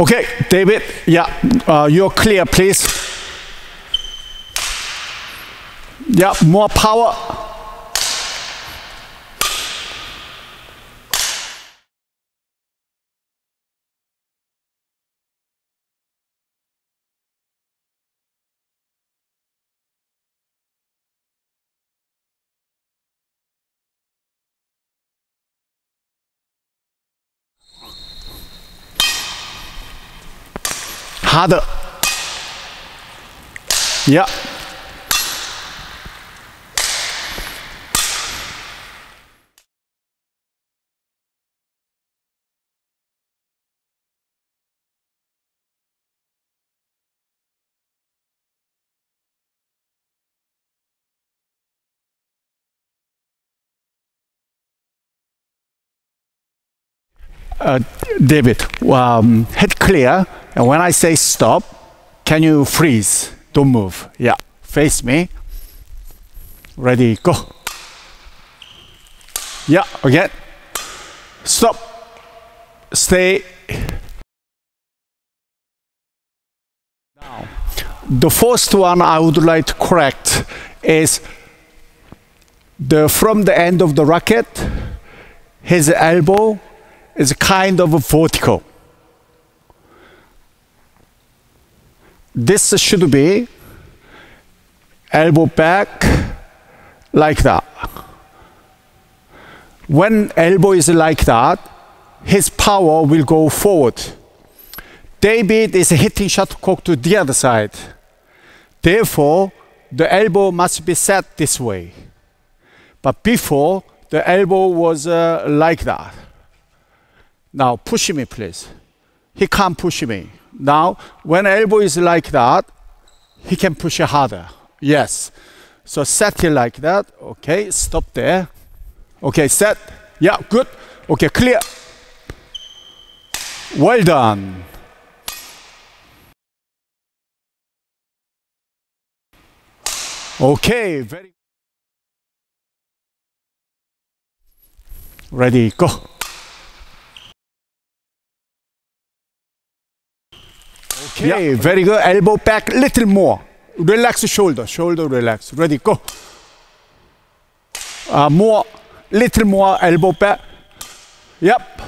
Okay, David, yeah, uh, you're clear, please. Yeah, more power. Harder. Yeah. Uh, David, um, head clear. And when I say stop, can you freeze? Don't move. Yeah, face me. Ready, go. Yeah, again. Stop. Stay. Now, the first one I would like to correct is the from the end of the racket, his elbow is kind of vertical. This should be elbow back like that. When elbow is like that, his power will go forward. David is hitting shuttlecock to the other side. Therefore, the elbow must be set this way. But before, the elbow was uh, like that. Now, push me, please. He can't push me. Now, when elbow is like that, he can push harder. Yes. So set it like that. Okay, stop there. Okay, set. Yeah, good. Okay, clear. Well done. Okay, very Ready, go. Okay, yeah. very good. Elbow back, little more. Relax the shoulder, shoulder relax. Ready, go. Uh, more, little more elbow back. Yep.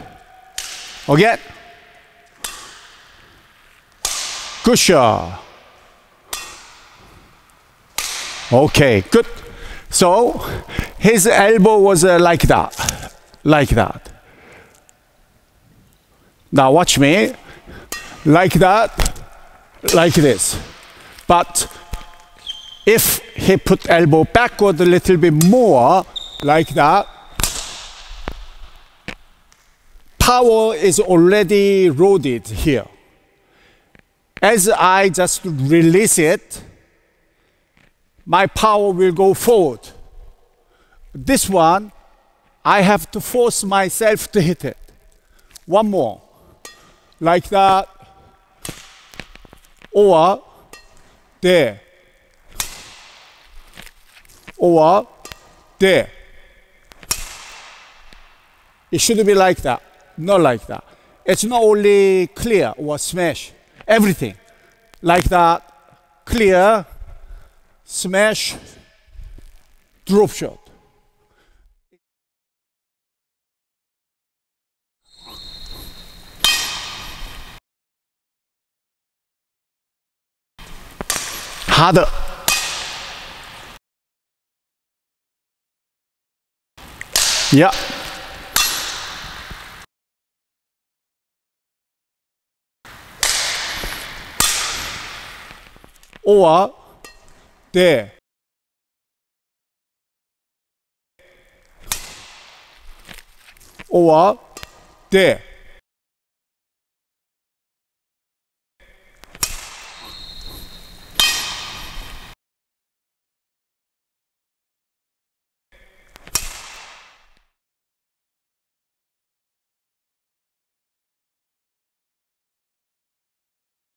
Again. Good shot. Okay, good. So his elbow was uh, like that, like that. Now watch me like that, like this. But if he put elbow backward a little bit more, like that, power is already loaded here. As I just release it, my power will go forward. This one, I have to force myself to hit it. One more. Like that or there or there. It shouldn't be like that, not like that. It's not only clear or smash, everything. Like that, clear, smash, drop shot. Harder. Yeah. Or there. Or there.